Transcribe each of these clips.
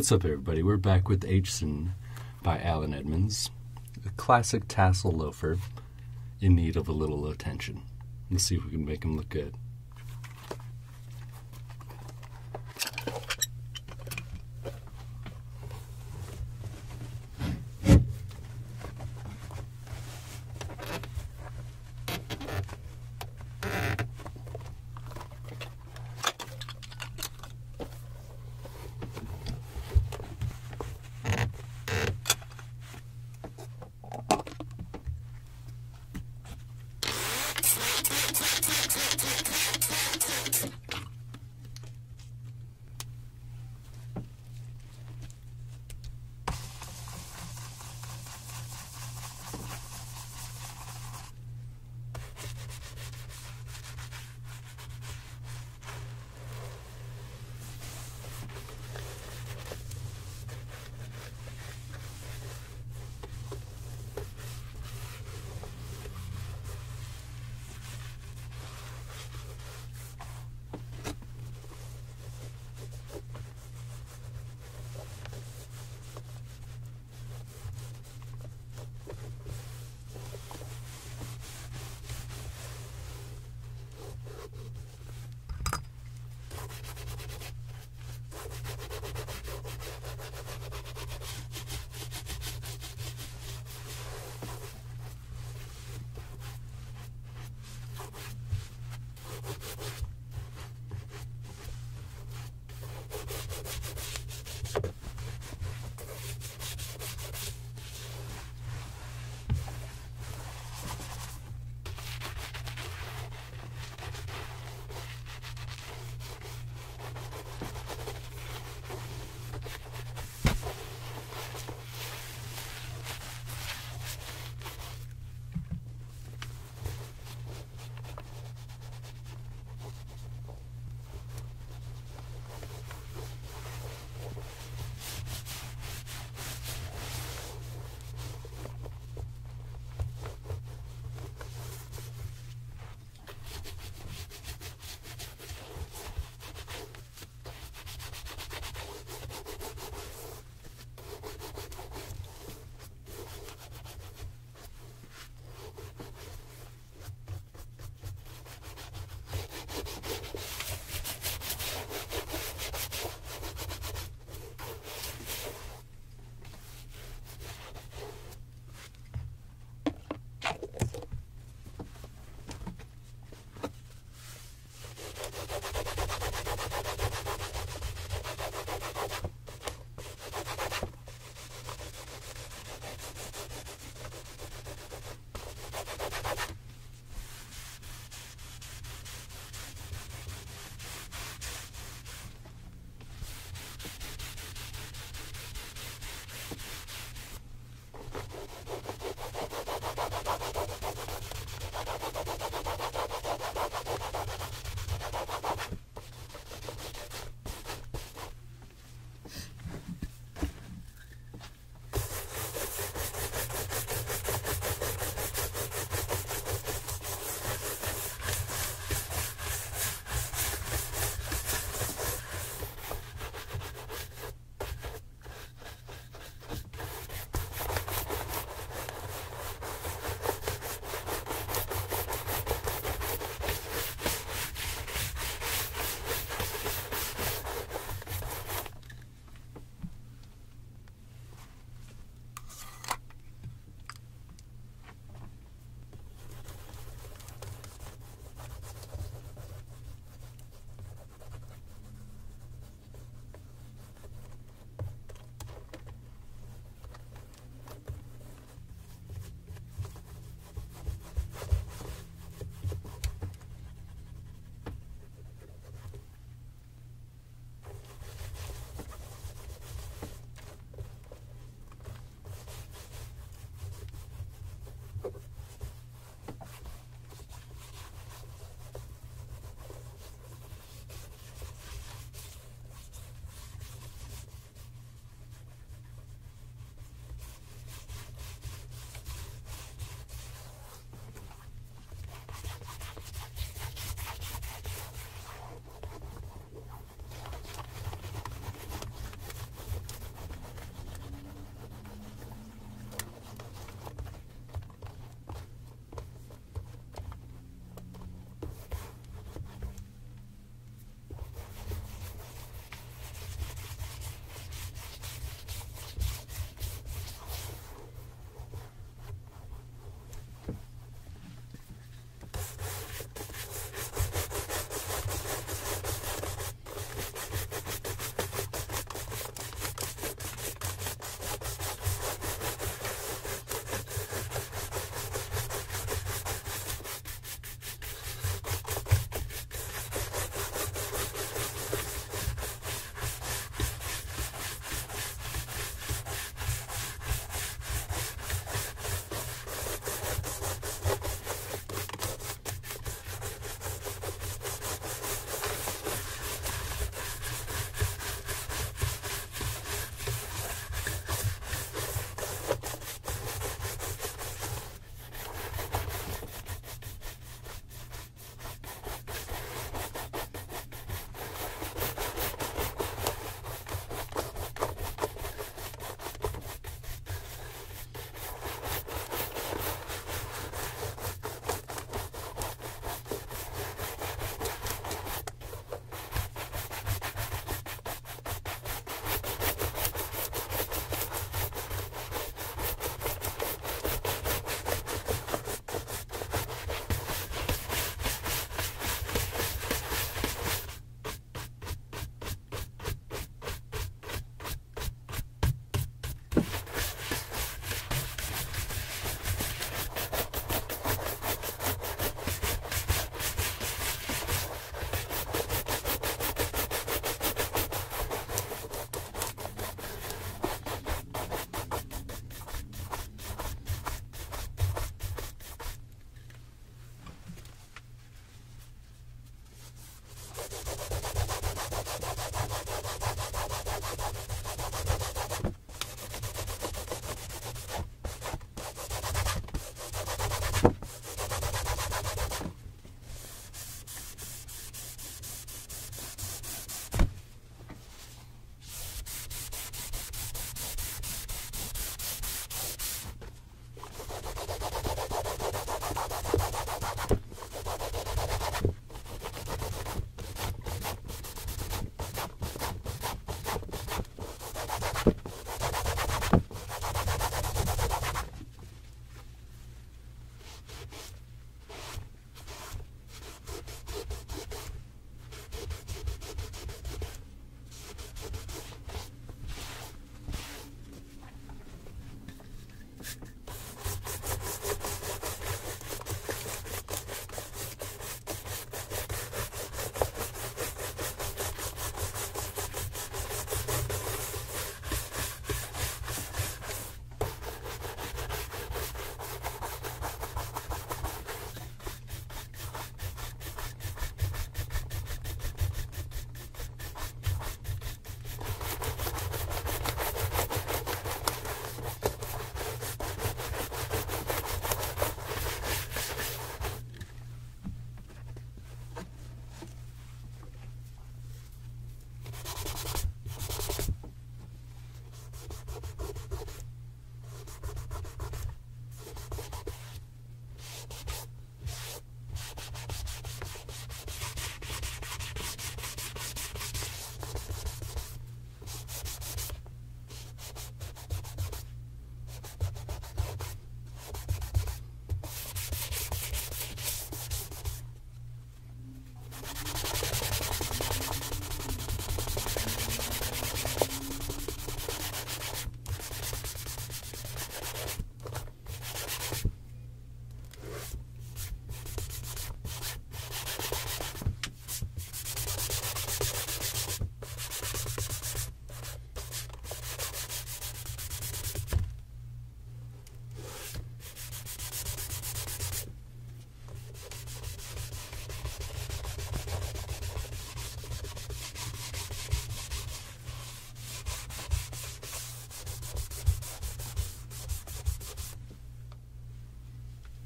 What's up, everybody? We're back with Acheson by Allen Edmonds, a classic tassel loafer in need of a little attention. Let's see if we can make him look good.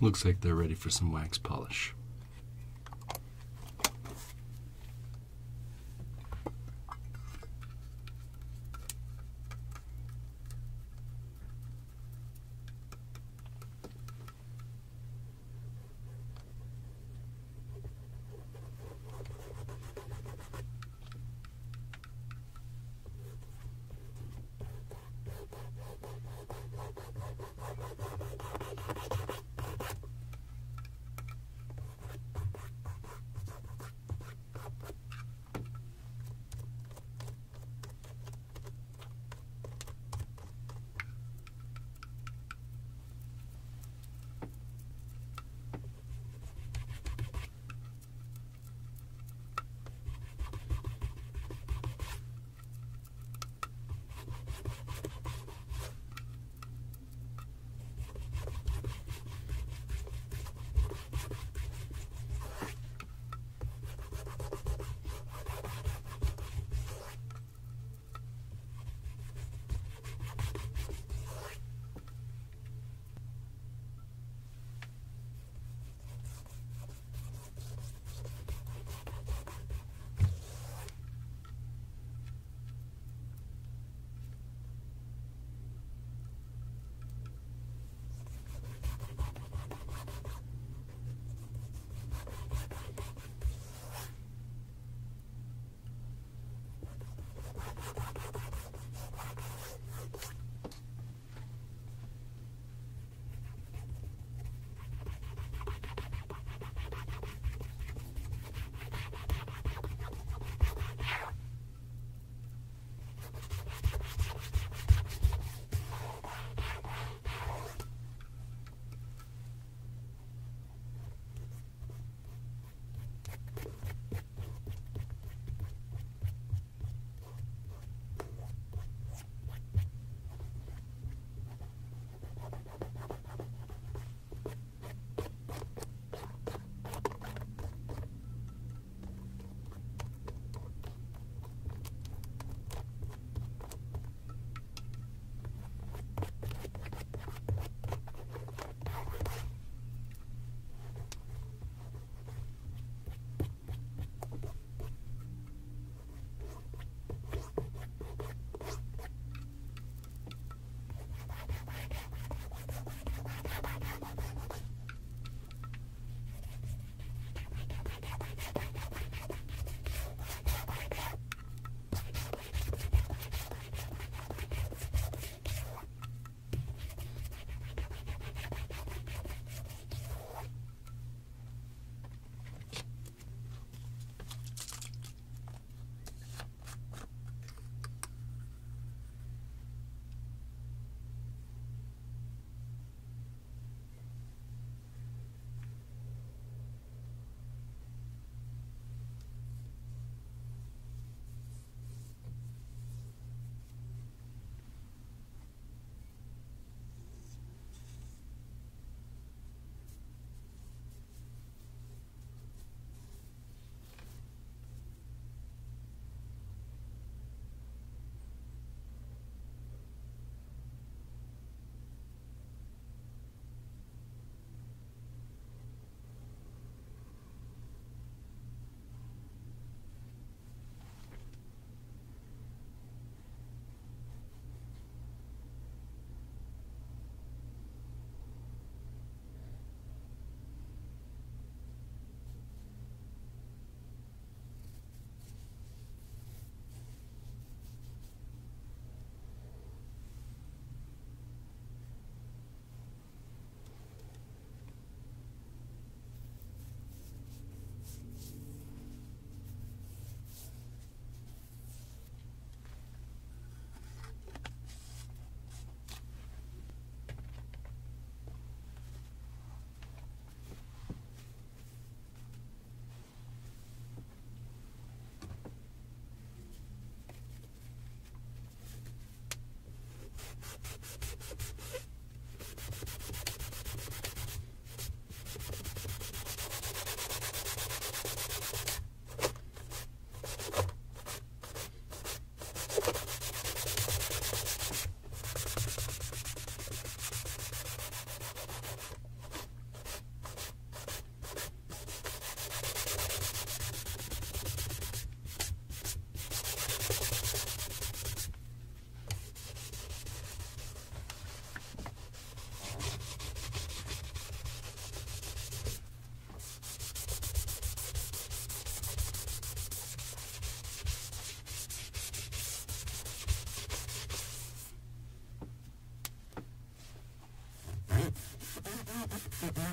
Looks like they're ready for some wax polish.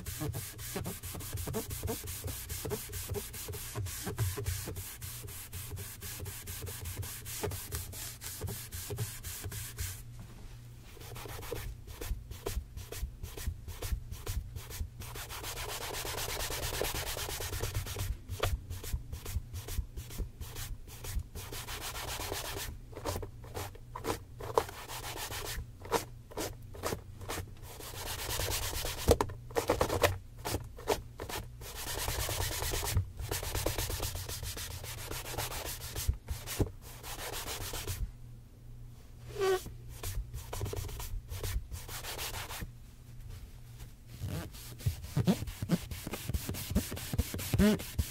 ちょっと。beat.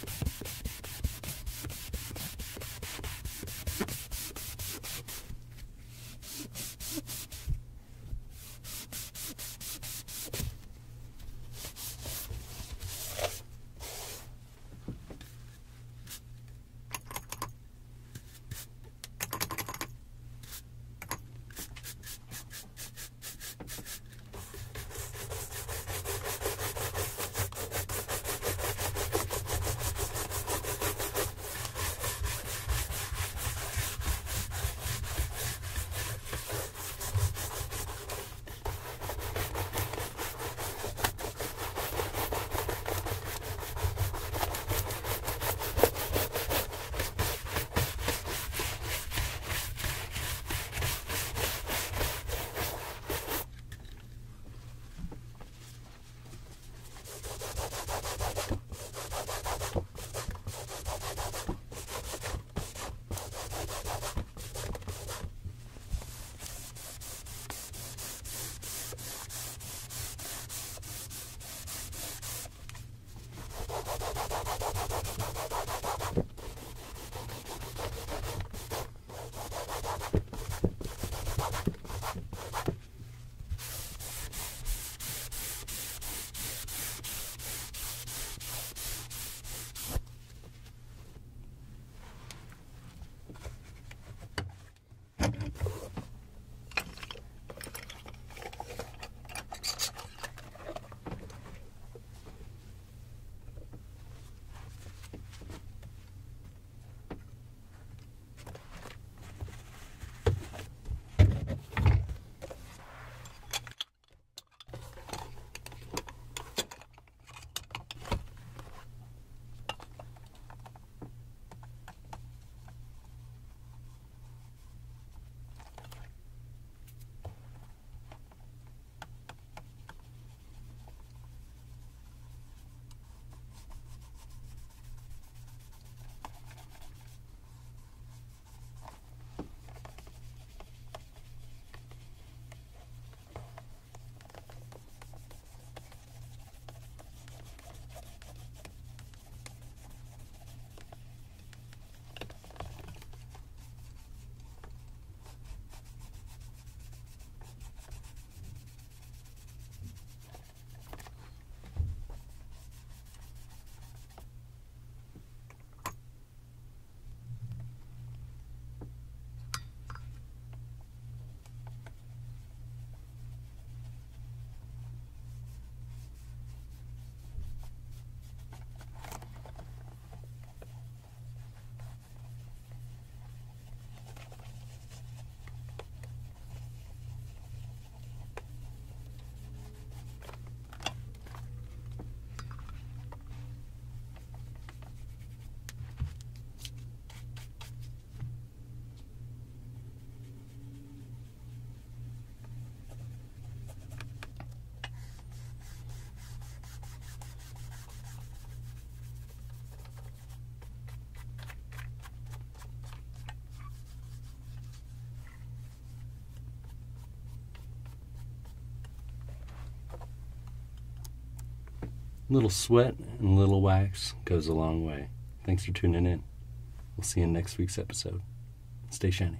Little sweat and little wax goes a long way. Thanks for tuning in. We'll see you in next week's episode. Stay shiny.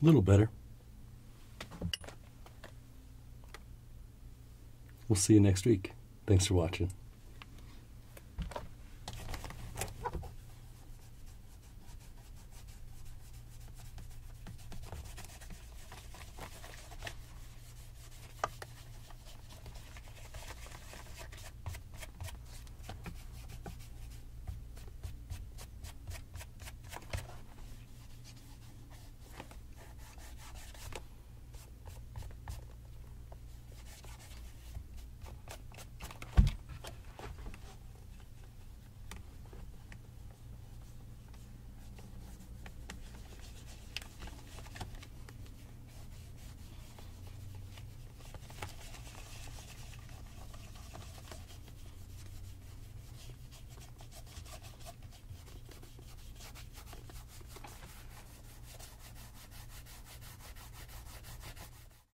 A little better. We'll see you next week. Thanks for watching.